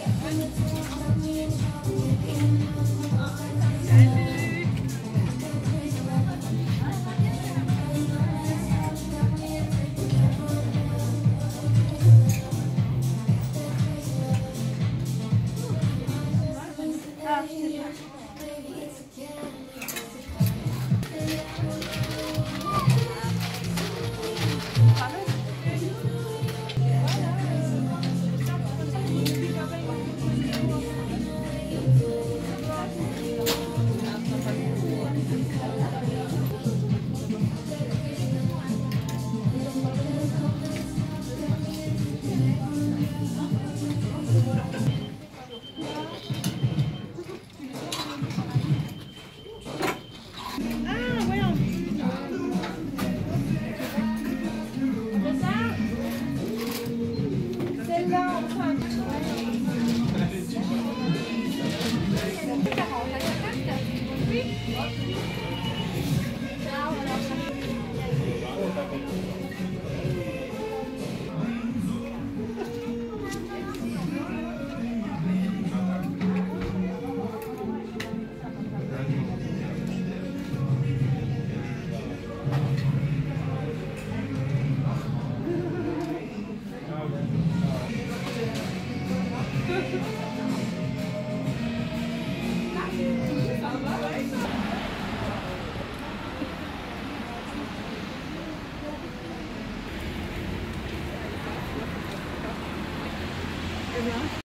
Yeah. Thank you. Good luck.